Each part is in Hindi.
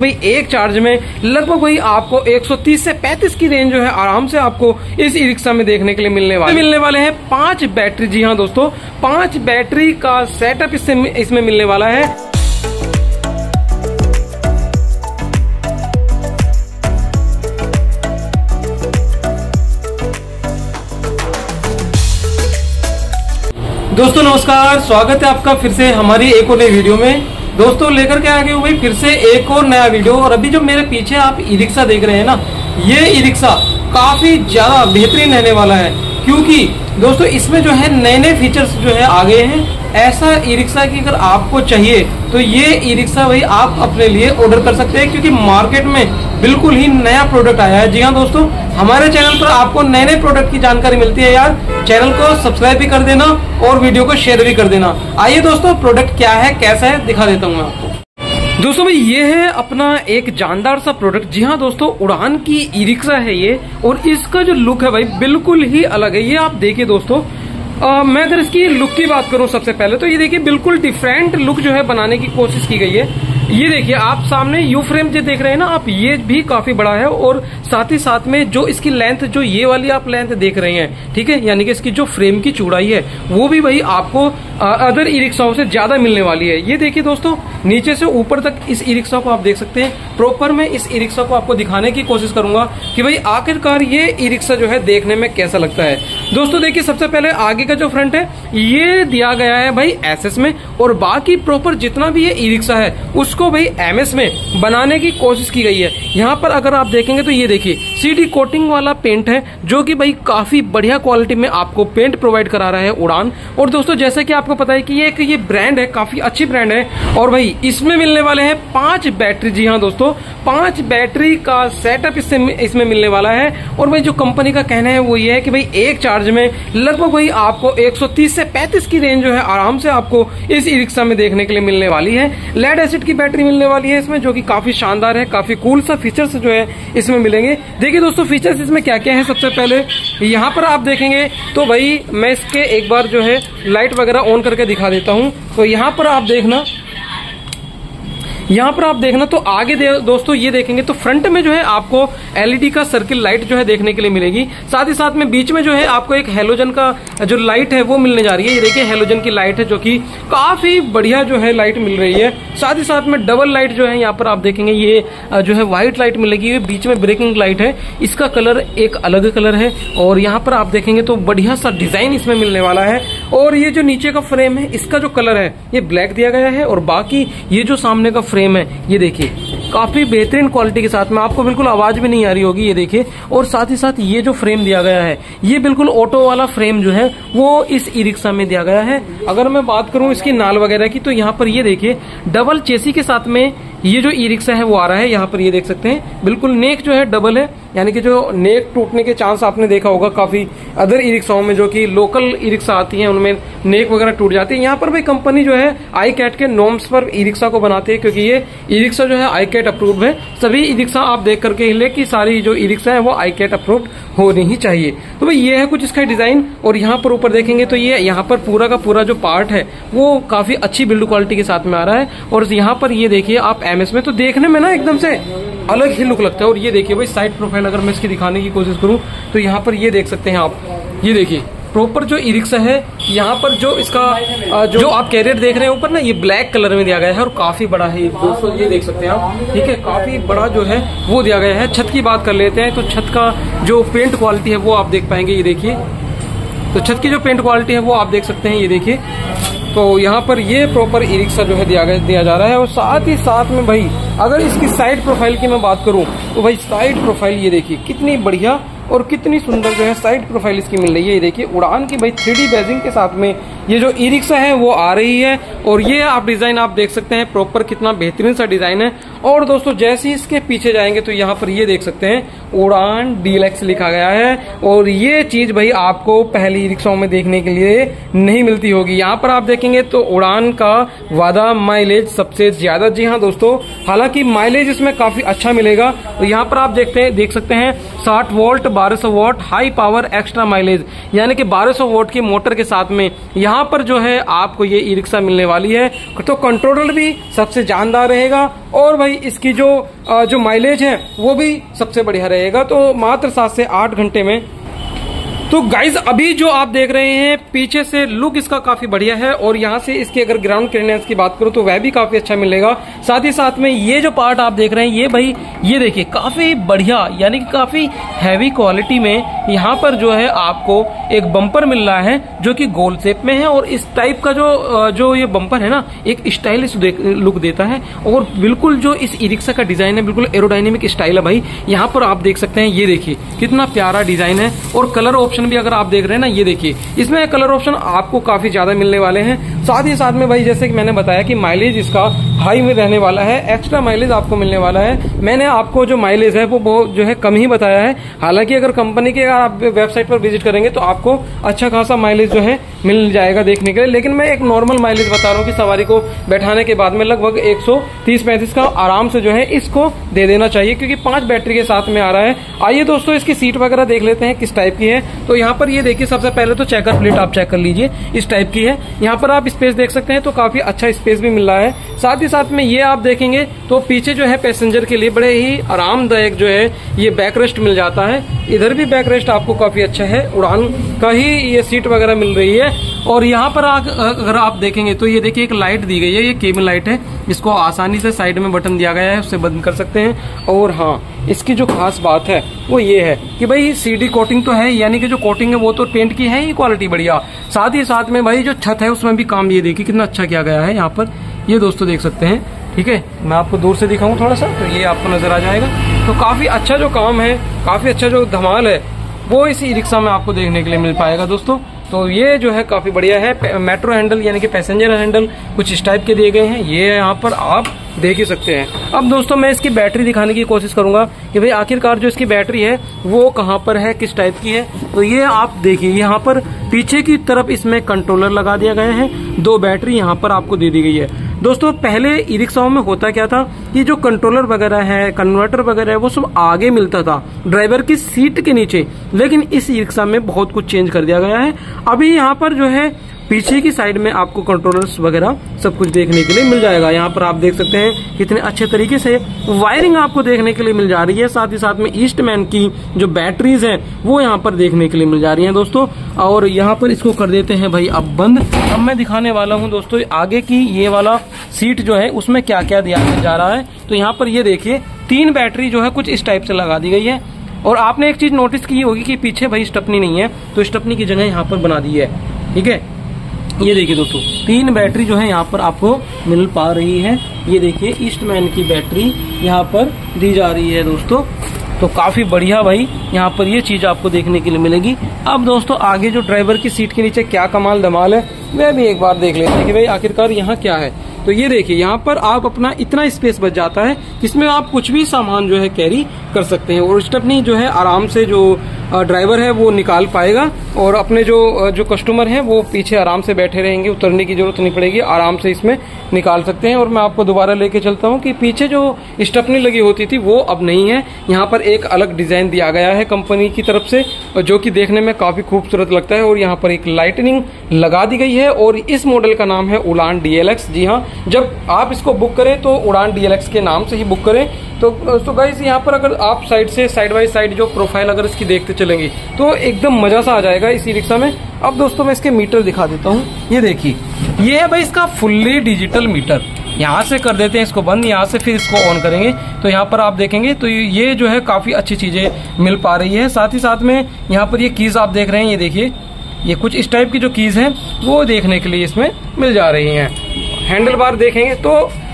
भाई एक चार्ज में लगभग वही आपको 130 से 35 की रेंज जो है आराम से आपको इस ई रिक्शा में देखने के लिए मिलने वाले। मिलने वाले हैं पाँच बैटरी। जी हाँ दोस्तों, पाँच बैटरी का सेटअप इससे इसमें मिलने वाला है। दोस्तों, नमस्कार। स्वागत है आपका फिर से हमारी एक और नई वीडियो में। दोस्तों, लेकर के आ गए भाई, फिर से एक और नया वीडियो। और अभी जो मेरे पीछे आप ई रिक्शा देख रहे हैं ना, ये ई रिक्शा काफ़ी ज़्यादा बेहतरीन रहने वाला है। क्योंकि, दोस्तों, इसमें जो है नए नए फीचर्स जो है आ गए हैं। ऐसा ई रिक्शा की अगर आपको चाहिए तो ये ई रिक्शा भाई आप अपने लिए ऑर्डर कर सकते हैं, क्योंकि मार्केट में बिल्कुल ही नया प्रोडक्ट आया है। जी हाँ दोस्तों, हमारे चैनल पर आपको नए नए प्रोडक्ट की जानकारी मिलती है यार। चैनल को सब्सक्राइब भी कर देना और वीडियो को शेयर भी कर देना। आइए दोस्तों प्रोडक्ट क्या है, कैसा है, दिखा देता हूँ मैं आपको। दोस्तों भाई, ये है अपना एक जानदार सा प्रोडक्ट जी हाँ दोस्तों, उड़ान की ई रिक्शा है ये, और इसका जो लुक है भाई, बिल्कुल ही अलग है। ये आप देखिए दोस्तों आ, मैं अगर इसकी लुक की बात करूँ सबसे पहले तो ये देखिए बिल्कुल डिफरेंट लुक जो है बनाने की कोशिश की गई है। ये देखिए, आप सामने यू फ्रेम जो देख रहे हैं ना, आप ये भी काफ़ी बड़ा है और साथ ही साथ में जो इसकी लेंथ, जो ये वाली आप लेंथ देख रहे हैं, ठीक है? यानी कि इसकी जो फ्रेम की चौड़ाई है, वो भी भाई आपको अदर ई रिक्शाओं से ज़्यादा मिलने वाली है। ये देखिए दोस्तों, नीचे से ऊपर तक इस ई रिक्शा को आप देख सकते हैं। प्रॉपर मैं इस ई रिक्शा को आपको दिखाने की कोशिश करूँगा कि भाई आखिरकार ये ई रिक्शा जो है देखने में कैसा लगता है। दोस्तों, देखिए, सबसे पहले आगे का जो फ्रंट है, ये दिया गया है भाई एस में और बाकी प्रॉपर जितना भी ये ई रिक्शा है उसको भाई एमएस में बनाने की कोशिश की गई है। यहाँ पर अगर आप देखेंगे तो ये देखिए सीडी कोटिंग वाला पेंट है, जो कि भाई काफ़ी बढ़िया क्वालिटी में आपको पेंट प्रोवाइड करा रहा है उड़ान। और दोस्तों, जैसे कि आपको पता है कि ये एक ये ब्रांड है, काफ़ी अच्छी ब्रांड है। और भाई, इसमें मिलने वाले हैं पाँच बैटरी जी हाँ दोस्तों, पाँच बैटरी का सेटअप इससे इसमें मिलने वाला है। और भाई, जो कंपनी का कहना है वो ये है कि भाई, एक चार्ज में लगभग वही आपको 130 से 35 की रेंज जो है आराम से आपको इस ई रिक्शा में देखने के लिए मिलने वाली है। लेड एसिड की बैटरी मिलने वाली है इसमें, जो कि काफ़ी शानदार है, काफ़ी कूल सा फीचर्स जो है इसमें मिलेंगे। देखिए दोस्तों फीचर्स इसमें क्या क्या है? सबसे पहले यहाँ पर आप देखेंगे तो भाई मैं इसके एक बार जो है लाइट वगैरह ऑन करके दिखा देता हूँ। तो यहाँ पर आप देखना यहाँ पर आप देखना तो आगे दे, दोस्तों ये देखेंगे तो फ्रंट में जो है आपको एलईडी का सर्किल लाइट जो है देखने के लिए मिलेगी। साथ ही साथ में बीच में जो है आपको एक हेलोजन का जो लाइट है वो मिलने जा रही है। ये देखिए हेलोजन की लाइट है जो कि काफ़ी बढ़िया जो है लाइट मिल रही है। साथ ही साथ में डबल लाइट जो है यहाँ पर आप देखेंगे ये जो है व्हाइट लाइट मिलेगी। ये बीच में ब्रेकिंग लाइट है। इसका कलर एक अलग कलर है और यहाँ पर आप देखेंगे तो बढ़िया सा डिज़ाइन इसमें मिलने वाला है। और ये जो नीचे का फ्रेम है, इसका जो कलर है, ये ब्लैक दिया गया है और बाकी ये जो सामने का फ्रेम है, ये देखिए, काफ़ी बेहतरीन क्वालिटी के साथ में आपको बिल्कुल आवाज़ भी नहीं आ रही होगी, ये देखिए, और साथ ही साथ ये जो फ्रेम दिया गया है, ये बिल्कुल ऑटो वाला फ्रेम जो है, वो इस ई रिक्शा में दिया गया है। अगर मैं बात करूँ इसकी नाल वगैरह की तो यहाँ पर ये देखिए, डबल चेसी के साथ में ये जो ई रिक्शा है वो आ रहा है, यहाँ पर ये देख सकते हैं। बिल्कुल नेक जो है डबल है। यानी कि जो नेक टूटने के चांस आपने देखा होगा काफ़ी अदर ई रिक्शाओं में जो कि लोकल ई रिक्शा आती है, उनमें नेक वगैरह टूट जाती है। यहाँ पर भी कंपनी जो है आई कैट के नॉर्म्स पर ई रिक्शा को बनाती है, क्योंकि ये ई रिक्शा जो है आई कैट अप्रूव है। सभी ई रिक्शा आप देख करके ले की सारी जो ई रिक्शा है, वो आई कैट अप्रूव होनी ही चाहिए। तो भाई, ये है कुछ इसका डिज़ाइन और यहाँ पर ऊपर देखेंगे तो ये, यहाँ पर पूरा का पूरा जो पार्ट है, वो काफ़ी अच्छी बिल्ड क्वालिटी के साथ में आ रहा है। और यहाँ पर ये देखिए, आप एमएस में तो देखने में ना एकदम से अलग ही लुक लगता है। और ये देखिए भाई साइड प्रोफ़ाइल अगर मैं इसकी दिखाने की कोशिश करूँ तो यहाँ पर ये देख सकते हैं आप। ये देखिए प्रॉपर जो ई रिक्शा है, यहाँ पर जो इसका जो आप कैरियर देख रहे हैं, ऊपर ना ये ब्लैक कलर में दिया गया है और काफ़ी बड़ा है। दोस्तों, ये देख सकते हैं आप। ठीक है, काफ़ी बड़ा जो है, वो दिया गया है। छत की बात कर लेते हैं तो छत का जो पेंट क्वालिटी है, वो आप देख पाएँगे। ये देखिए तो छत की जो पेंट क्वालिटी है वो आप देख सकते हैं, ये देखिए। तो यहाँ पर ये प्रॉपर ई रिक्शा जो है दिया गया दिया जा रहा है और साथ ही साथ में भाई, अगर इसकी साइड प्रोफ़ाइल की मैं बात करूँ तो भाई साइड प्रोफ़ाइल ये देखिए, कितनी बढ़िया और कितनी सुंदर जो है साइड प्रोफ़ाइल इसकी मिल रही है। ये देखिए, उड़ान की भाई थ्री बेजिंग के साथ में ये जो ई रिक्शा है, वो आ रही है और ये आप डिज़ाइन आप देख सकते हैं प्रॉपर कितना बेहतरीन सा डिज़ाइन है। और दोस्तों, जैसे ही इसके पीछे जाएँगे तो यहाँ पर ये देख सकते हैं, उड़ान डीलक्स लिखा गया है। और ये चीज़ भाई आपको पहली रिक्शाओं में देखने के लिए नहीं मिलती होगी। यहाँ पर आप देखेंगे तो उड़ान का वादा माइलेज सबसे ज़्यादा। जी हाँ दोस्तों, हालाँकि माइलेज इसमें काफ़ी अच्छा मिलेगा। तो यहाँ पर आप देखते देख सकते हैं, साठ volt 1200 volt high power extra mileage यानी कि 1200 वोल्ट की मोटर के साथ में यहाँ यहाँ पर जो है आपको ये ई रिक्शा मिलने वाली है। तो कंट्रोलर भी सबसे जानदार रहेगा और भाई इसकी जो जो माइलेज है, वो भी सबसे बढ़िया रहेगा। तो मात्र सात से आठ घंटे में तो गाइज़ अभी जो आप देख रहे हैं, पीछे से लुक इसका काफ़ी बढ़िया है और यहाँ से इसकी अगर ग्राउंड क्लियरेंस की बात करूँ तो वह भी काफ़ी अच्छा मिलेगा। साथ ही साथ में ये जो पार्ट आप देख रहे हैं, ये भाई, ये देखिए, काफ़ी बढ़िया, यानी कि काफ़ी हैवी क्वालिटी में यहाँ पर जो है आपको एक बम्पर मिल रहा है, जो कि गोल शेप में है और इस टाइप का जो जो ये बम्पर है ना, एक स्टाइलिश लुक देता है। और बिल्कुल जो इस ई रिक्शा का डिज़ाइन है, बिल्कुल एरोडाइनेमिक स्टाइल है भाई। यहाँ पर आप देख सकते हैं, ये देखिए, कितना प्यारा डिज़ाइन है और कलर ऑप्शन ऑप्शन भी अगर आप देख रहे हैं ना, ये देखिए, इसमें कलर ऑप्शन आपको काफ़ी ज़्यादा मिलने वाले हैं। साथ ही साथ में भाई, जैसे कि मैंने बताया कि माइलेज इसका हाई में रहने वाला है एक्स्ट्रा माइलेज आपको मिलने वाला है। मैंने आपको जो माइलेज है, वो बहुत जो है कम ही बताया है। हालाँकि अगर कंपनी के अगर आप वेबसाइट पर विज़िट करेंगे तो आपको अच्छा खासा माइलेज जो है मिल जाएगा देखने के लिए। लेकिन मैं एक नॉर्मल माइलेज बता रहा हूँ कि सवारी को बैठाने के बाद में लगभग एक सौ का आराम से जो है इसको दे देना चाहिए, क्योंकि पाँच बैटरी के साथ में आ रहा है। आइए दोस्तों, इसकी सीट वगैरह देख लेते हैं, किस टाइप की है। तो यहाँ पर ये देखिए, सबसे पहले तो चेकर प्लेट आप चेक कर लीजिए, इस टाइप की है। यहाँ पर आप स्पेस देख सकते हैं तो काफ़ी अच्छा स्पेस भी मिल रहा है। साथ ही साथ में ये आप देखेंगे तो पीछे जो है पैसेंजर के लिए बड़े ही आरामदायक जो है, ये बैक रेस्ट मिल जाता है। इधर भी बैक रेस्ट आपको काफ़ी अच्छा है, उड़ान का ही ये सीट वगैरह मिल रही है। और यहाँ पर अगर आप देखेंगे तो ये देखिए एक लाइट दी गई है, ये केबल लाइट है इसको आसानी से साइड में बटन दिया गया है उससे बंद कर सकते हैं। और हाँ इसकी जो खास बात है, वो ये है कि भाई सीडी कोटिंग तो है यानी कि जो कोटिंग है वो तो पेंट की है ही क्वालिटी बढ़िया। साथ ही साथ में भाई जो छत है, उसमें भी काम ये देखिए कितना अच्छा किया गया है यहाँ पर। ये दोस्तों देख सकते हैं, ठीक है? मैं आपको दूर से दिखाऊँ थोड़ा सा तो ये आपको नज़र आ जाएगा। तो काफ़ी अच्छा जो काम है, काफ़ी अच्छा जो धमाल है, वो इस रिक्शा में आपको देखने के लिए मिल पाएगा दोस्तों। तो ये जो है काफ़ी बढ़िया है। मेट्रो हैंडल यानी कि पैसेंजर हैंडल कुछ इस टाइप के दिए गए हैं। ये यहाँ पर आप देख ही सकते हैं। अब दोस्तों, मैं इसकी बैटरी दिखाने की कोशिश करूँगा कि भाई आखिरकार जो इसकी बैटरी है, वो कहाँ पर है, किस टाइप की है। तो ये आप देखिए, यहाँ पर पीछे की तरफ़ इसमें कंट्रोलर लगा दिया गया है। दो बैटरी यहाँ पर आपको दे दी गई है। दोस्तों, पहले ई रिक्शाओं में होता क्या था कि जो कंट्रोलर वगैरह है कन्वर्टर वगैरह है, वो सब आगे मिलता था ड्राइवर की सीट के नीचे। लेकिन इस ई रिक्शा में बहुत कुछ चेंज कर दिया गया है। अभी यहाँ पर जो है पीछे की साइड में आपको कंट्रोलर्स वगैरह सब कुछ देखने के लिए मिल जाएगा। यहाँ पर आप देख सकते हैं कितने अच्छे तरीके से वायरिंग आपको देखने के लिए मिल जा रही है। साथ ही साथ में ईस्टमैन की जो बैटरीज है, वो यहाँ पर देखने के लिए मिल जा रही है दोस्तों। और यहाँ पर इसको कर देते हैं भाई अब बंद। अब मैं दिखाने वाला हूँ दोस्तों, आगे की ये वाला सीट जो है, उसमें क्या क्या दिया जा रहा है। तो यहाँ पर ये देखिए, तीन बैटरी जो है, कुछ इस टाइप से लगा दी गई है। और आपने एक चीज़ नोटिस की होगी कि पीछे भाई स्टपनी नहीं है तो स्टपनी की जगह यहाँ पर बना दी है। ठीक है? ये देखिए दोस्तों, तीन बैटरी जो है यहाँ पर आपको मिल पा रही है। ये देखिए ईस्टमैन की बैटरी यहाँ पर दी जा रही है दोस्तों। तो काफ़ी बढ़िया भाई, यहाँ पर ये चीज़ आपको देखने के लिए मिलेगी। अब दोस्तों, आगे जो ड्राइवर की सीट के नीचे क्या कमाल धमाल है वह भी एक बार देख लेते हैं कि भाई आखिरकार यहाँ क्या है। तो ये देखिए, यहाँ पर आप अपना इतना स्पेस बच जाता है, जिसमें आप कुछ भी सामान जो है कैरी कर सकते हैं। और स्टेपनी जो है आराम से जो ड्राइवर है, वो निकाल पाएगा और अपने जो जो कस्टमर हैं, वो पीछे आराम से बैठे रहेंगे, उतरने की ज़रूरत नहीं पड़ेगी, आराम से इसमें निकाल सकते हैं। और मैं आपको दोबारा लेके चलता हूँ कि पीछे जो स्टपनी लगी होती थी, वो अब नहीं है। यहाँ पर एक अलग डिज़ाइन दिया गया है कंपनी की तरफ़ से, जो कि देखने में काफ़ी खूबसूरत लगता है। और यहाँ पर एक लाइटनिंग लगा दी गई है और इस मॉडल का नाम है उड़ान डीएलएक्स जी हाँ जब आप इसको बुक करें तो उड़ान डीएलएक्स के नाम से ही बुक करें। तो तो गाइस यहाँ पर अगर आप साइड से साइड बाई साइड जो प्रोफ़ाइल अगर इसकी देखते चलेंगे तो एकदम मज़ा सा आ जाएगा इसी रिक्शा में। अब दोस्तों, मैं इसके मीटर दिखा देता हूँ। ये देखिए, ये है भाई इसका फुल्ली डिजिटल मीटर यहाँ से कर देते हैं इसको बंद, यहाँ से फिर इसको ऑन करेंगे। तो यहाँ पर आप देखेंगे तो ये जो है काफ़ी अच्छी चीज़ें मिल पा रही है। साथ ही साथ में यहाँ पर ये कीज आप देख रहे हैं, ये देखिए। ये कुछ इस टाइप की जो कीज है, वो देखने के लिए इसमें मिल जा रही हैं। हैंडल बार देखेंगे तो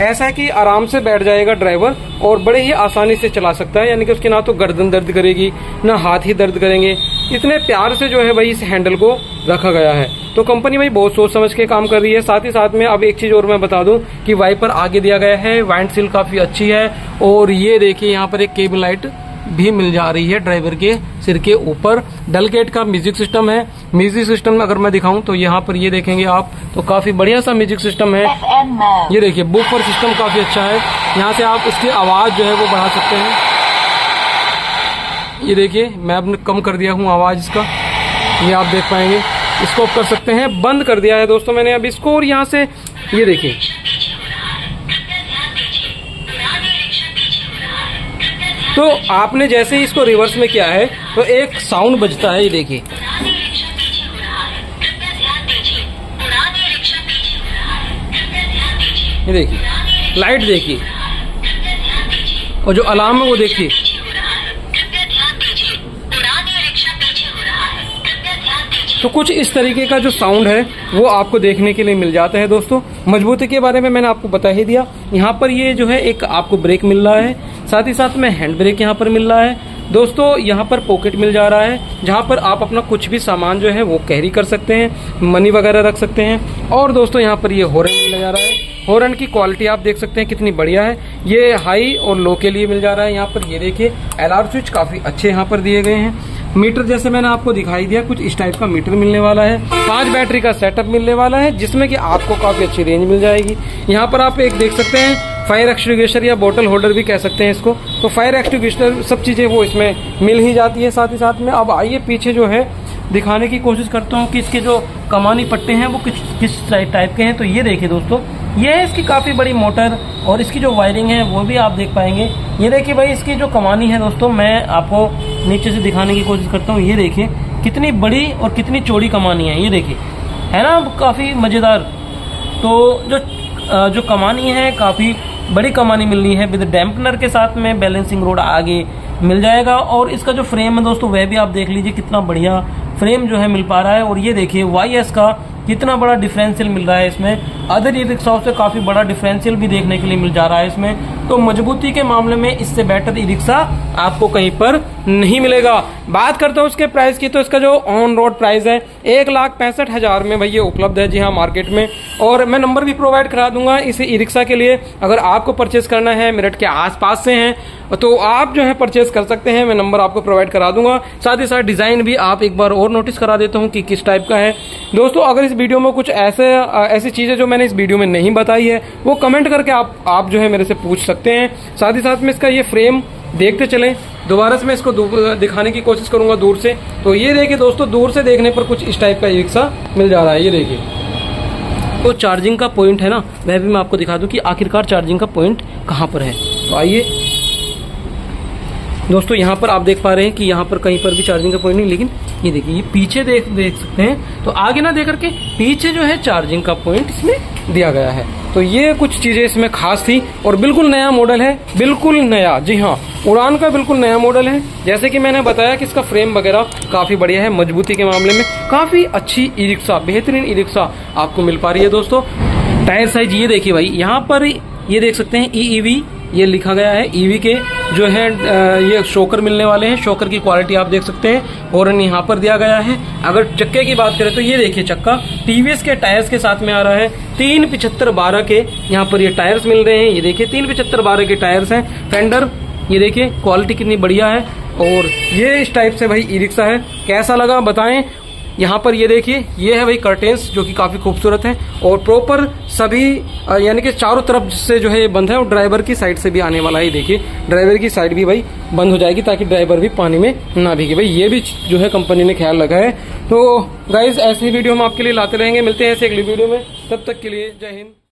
ऐसा है कि आराम से बैठ जाएगा ड्राइवर और बड़े ही आसानी से चला सकता है, यानी कि उसके ना तो गर्दन दर्द करेगी, ना हाथ ही दर्द करेंगे। इतने प्यार से जो है भाई इस हैंडल को रखा गया है। तो कंपनी भाई बहुत सोच समझ के काम कर रही है। साथ ही साथ में अब एक चीज़ और मैं बता दूँ कि वाइपर आगे दिया गया है, वाइंड सील काफ़ी अच्छी है। और ये देखिए, यहाँ पर एक केबल लाइट भी मिल जा रही है ड्राइवर के सिर के ऊपर। डल गेट का म्यूज़िक सिस्टम है। म्यूज़िक सिस्टम अगर मैं दिखाऊँ तो यहाँ पर ये देखेंगे आप तो काफ़ी बढ़िया सा म्यूज़िक सिस्टम है। ये देखिए बुक पर सिस्टम काफ़ी अच्छा है। यहाँ से आप इसकी आवाज़ जो है वो बढ़ा सकते हैं। ये देखिए मैं अपने कम कर दिया हूँ आवाज़ इसका। ये आप देख पाएँगे। इसको कर सकते हैं। बंद कर दिया है दोस्तों मैंने अब इसको और यहाँ से। ये देखिए तो आपने जैसे ही इसको रिवर्स में किया है तो एक साउंड बजता है ये देखिए। ये देखिए। लाइट देखिए। और जो अलार्म है वो देखिए। तो कुछ इस तरीके का जो साउंड है वो आपको देखने के लिए मिल जाता है दोस्तों। मजबूती के बारे में मैंने आपको बता ही दिया। यहाँ पर ये जो है एक आपको ब्रेक मिल रहा है। साथ ही साथ में हैंड ब्रेक यहाँ पर मिल रहा है। दोस्तों, यहाँ पर पॉकेट मिल जा रहा है, जहाँ पर आप अपना कुछ भी सामान जो है वो कैरी कर सकते हैं मनी वगैरह रख सकते हैं। और दोस्तों, यहाँ पर ये हॉर्न मिल जा रहा है। हॉर्न की क्वालिटी आप देख सकते हैं कितनी बढ़िया है। ये हाई और लो के लिए मिल जा रहा है यहाँ पर। ये देखिए एलआर स्विच काफ़ी अच्छे यहाँ पर दिए गए हैं। मीटर जैसे मैंने आपको दिखाई दिया, कुछ इस टाइप का मीटर मिलने वाला है। पाँच बैटरी का सेटअप मिलने वाला है, जिसमें कि आपको काफ़ी अच्छी रेंज मिल जाएगी। यहाँ पर आप एक देख सकते हैं फायर एक्सटिंग्विशर या बोतल होल्डर भी कह सकते हैं इसको। तो फायर एक्सटिंग्विशर सब चीज़ें वो इसमें मिल ही जाती है साथ ही साथ में। अब आइए पीछे जो है, दिखाने की कोशिश करता हूँ कि इसके जो कमानी पट्टे हैं वो किस किस टाइप के हैं। तो ये देखिए दोस्तों, ये है इसकी काफ़ी बड़ी मोटर और इसकी जो वायरिंग है वो भी आप देख पाएँगे। ये देखिए भाई, इसकी जो कमानी है दोस्तों, मैं आपको नीचे से दिखाने की कोशिश करता हूँ। ये देखिए, कितनी बड़ी और कितनी चौड़ी कमानी है। ये देखिए, है ना, काफ़ी मज़ेदार। तो जो जो कमानी है, काफ़ी बड़ी कमानी मिलनी है। विद डैम्पनर के साथ में बैलेंसिंग रोड आगे मिल जाएगा। और इसका जो फ्रेम है दोस्तों, वह भी आप देख लीजिए कितना बढ़िया फ्रेम जो है मिल पा रहा है। और ये देखिए वाई एस का कितना बड़ा डिफरेंशियल मिल रहा है इसमें? अदर ई रिक्शाओं से काफ़ी बड़ा डिफरेंशियल भी देखने के लिए मिल जा रहा है इसमें। तो मजबूती के मामले में इससे बेटर ई रिक्शा आपको कहीं पर नहीं मिलेगा। बात करते हैं उसके प्राइस की तो इसका जो ऑन रोड प्राइस है, एक लाख पैंसठ हज़ार में भैया उपलब्ध है जी हाँ मार्केट में। और मैं नंबर भी प्रोवाइड करा दूँगा इस ई रिक्शा के लिए। अगर आपको परचेस करना है, मेरठ के आसपास से हैं तो आप जो है परचेज कर सकते हैं। मैं नंबर आपको प्रोवाइड करा दूँगा। साथ ही साथ डिज़ाइन भी आप एक बार और नोटिस करा देता हूँ कि किस टाइप का है। दोस्तों, अगर इस वीडियो में कुछ ऐसे ऐसी चीज़ें जो मैंने इस वीडियो में नहीं बताई है, वो कमेंट करके आप आप जो है मेरे से पूछ सकते हैं। साथ ही साथ में इसका ये फ्रेम देखते चलें। दोबारा से मैं इसको दिखाने की कोशिश करूँगा दूर से। तो ये देखिए दोस्तों, दूर से देखने पर कुछ इस टाइप का रिक्शा मिल जा रहा है। ये देखिए। तो चार्जिंग का पॉइंट है ना? वह भी मैं आपको दिखा दूँ कि आखिरकार चार्जिंग का पॉइंट कहाँ पर है। तो आइए। दोस्तों, यहाँ पर आप देख पा रहे हैं कि यहाँ पर कहीं पर भी चार्जिंग का पॉइंट नहीं, लेकिन ये देखिए, ये पीछे देख देख सकते हैं। तो आगे ना देख करके, पीछे जो है चार्जिंग का पॉइंट इसमें दिया गया है। तो ये कुछ चीज़ें इसमें खास थी, और बिल्कुल नया मॉडल है, बिल्कुल नया। जी हाँ उड़ान का बिल्कुल नया मॉडल है। जैसे कि मैंने बताया कि इसका फ्रेम वगैरह काफ़ी बढ़िया है, मजबूती के मामले में काफ़ी अच्छी ई रिक्शा बेहतरीन ई रिक्शा आपको मिल पा रही है दोस्तों। टायर साइज़ ये देखिए भाई, यहाँ पर ये देख सकते हैं ई ये लिखा गया है। ईवी के जो है ये शोकर मिलने वाले हैं। शोकर की क्वालिटी आप देख सकते हैं। हॉर्न यहाँ पर दिया गया है। अगर चक्के की बात करें तो ये देखिए चक्का। टीवीएस के टायर्स के साथ में आ रहा है। तीन पिछहत्तर बारह के यहाँ पर ये टायर्स मिल रहे हैं। ये देखिए, तीन पिछहत्तर बारह के टायर्स हैं। फेंडर ये देखिए क्वालिटी कितनी बढ़िया है। और ये इस टाइप से भाई ई रिक्शा है। कैसा लगा, बताएँ। यहाँ पर ये देखिए, ये है वही कर्टेन्स जो कि काफ़ी खूबसूरत है और प्रॉपर सभी यानी कि चारों तरफ़ से जो है ये बंद है और ड्राइवर की साइड से भी आने वाला है। देखिए ड्राइवर की साइड भी भाई बंद हो जाएगी ताकि ड्राइवर भी पानी में ना भीगे। भाई ये भी जो है कंपनी ने ख्याल रखा है। तो गाइज़ ऐसी वीडियो हम आपके लिए लाते रहेंगे। मिलते हैं ऐसे अगली वीडियो में। तब तक के लिए जय हिंद।